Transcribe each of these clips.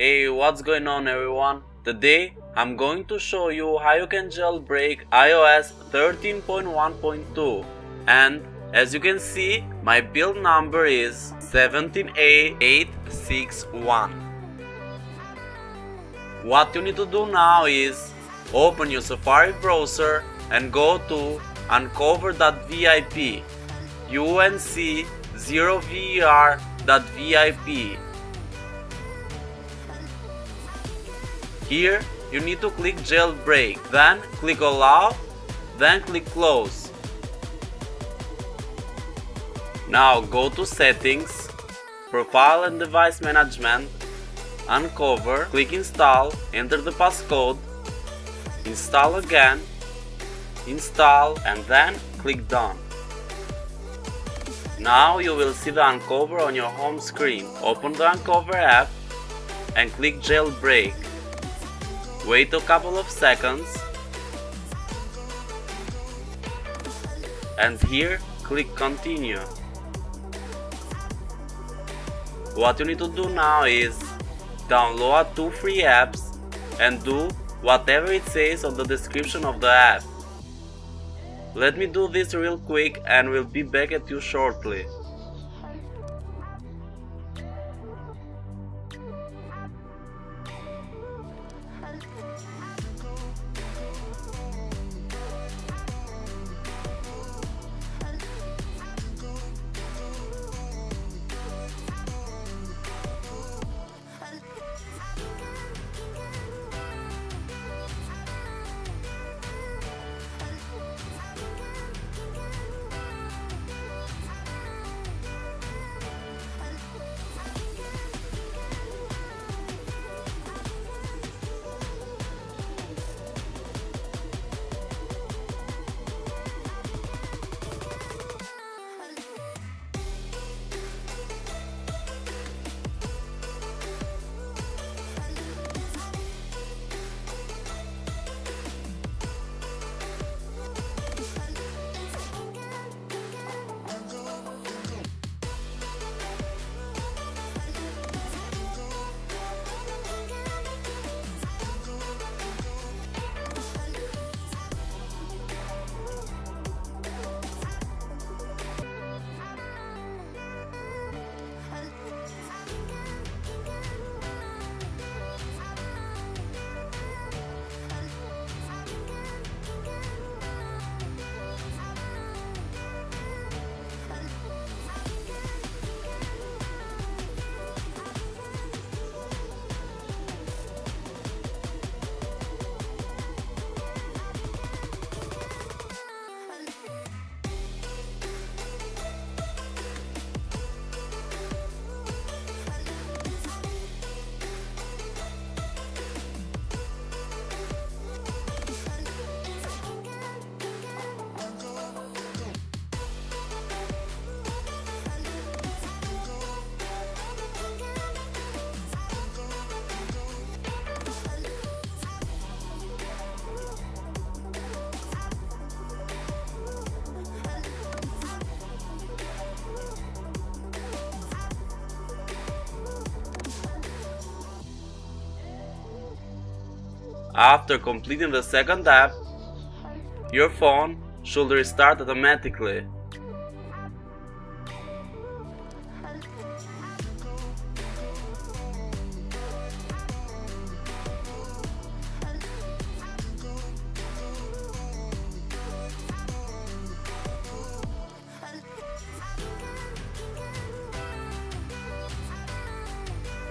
Hey, what's going on everyone? Today I'm going to show you how you can jailbreak iOS 13.1.2 and as you can see my build number is 17A861. What you need to do now is open your Safari browser and go to uncover.vip unc0ver.vip Here you need to click jailbreak, then click allow, then click close. Now go to settings, profile and device management, uncover, click install, enter the passcode, install again, install and then click done. Now you will see the Uncover on your home screen. Open the Uncover app and click jailbreak. Wait a couple of seconds and here click continue. What you need to do now is download two free apps and do whatever it says on the description of the app. Let me do this real quick and we'll be back at you shortly. After completing the second app, your phone should restart automatically.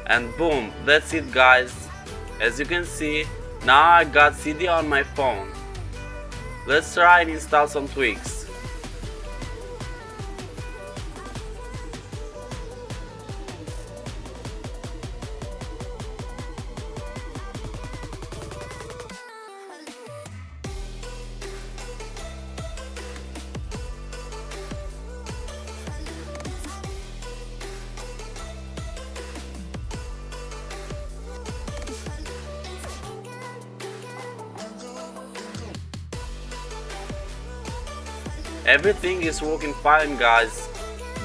And boom, that's it guys. As you can see, now I got Cydia on my phone. Let's try and install some tweaks. Everything is working fine guys.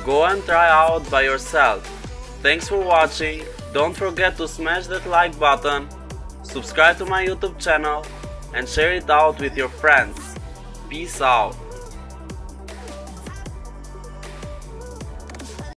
Go and try out by yourself. Thanks for watching, don't forget to smash that like button, subscribe to my YouTube channel and share it out with your friends. Peace out.